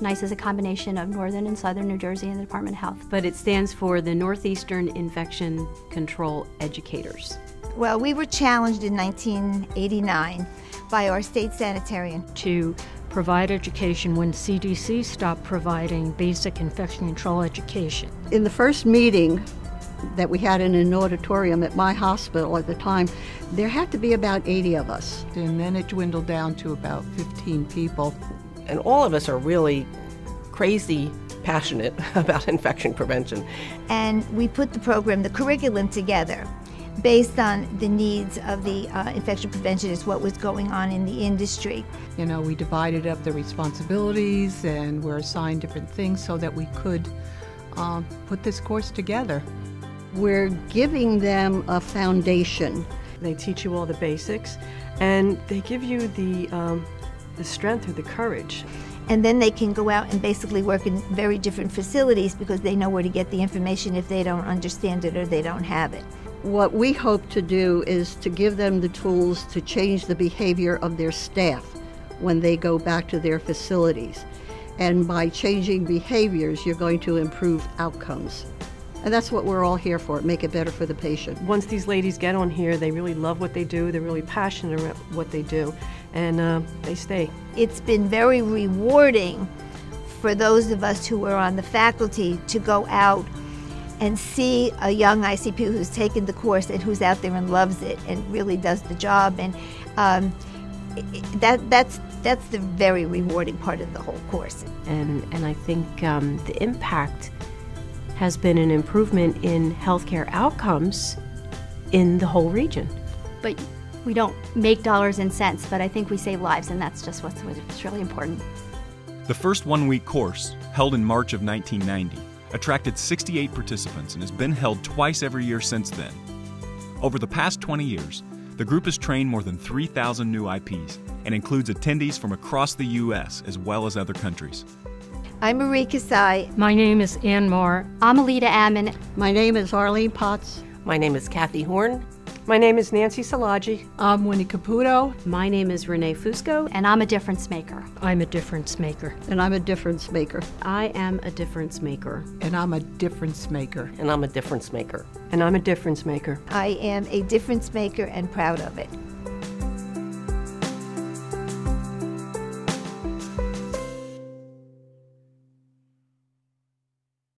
NICE is a combination of northern and southern New Jersey and the Department of Health. But it stands for the Northeastern Infection Control Educators. Well, we were challenged in 1989 by our state sanitarian to provide education when CDC stopped providing basic infection control education. In the first meeting that we had in an auditorium at my hospital at the time, there had to be about 80 of us. And then it dwindled down to about 15 people. And all of us are really crazy passionate about infection prevention. And we put the program, the curriculum together based on the needs of the uh, infection prevention what was going on in the industry. You know, we divided up the responsibilities and were assigned different things so that we could uh, put this course together. We're giving them a foundation. They teach you all the basics and they give you the, um, the strength or the courage. And then they can go out and basically work in very different facilities because they know where to get the information if they don't understand it or they don't have it. What we hope to do is to give them the tools to change the behavior of their staff when they go back to their facilities. And by changing behaviors, you're going to improve outcomes. And that's what we're all here for, make it better for the patient. Once these ladies get on here, they really love what they do, they're really passionate about what they do, and uh, they stay. It's been very rewarding for those of us who are on the faculty to go out and see a young ICP who's taken the course and who's out there and loves it and really does the job. And um, that, that's, that's the very rewarding part of the whole course. And, and I think um, the impact has been an improvement in healthcare outcomes in the whole region. But we don't make dollars and cents, but I think we save lives, and that's just what's, what's really important. The first one week course, held in March of 1990, attracted 68 participants and has been held twice every year since then. Over the past 20 years, the group has trained more than 3,000 new IPs and includes attendees from across the U.S. as well as other countries. I'm Marie Kasai. My name is Ann Moore. I'm Alita Ammon. My name is Arlene Potts. My name is Kathy Horn. My name is Nancy Salaji. I'm Winnie Caputo. My name is Renee Fusco. And I'm a difference maker. I'm a difference maker. And I'm a difference maker. I am a difference maker. And I'm a difference maker. And I'm a difference maker. And I'm a difference maker. I am a difference maker and proud of it.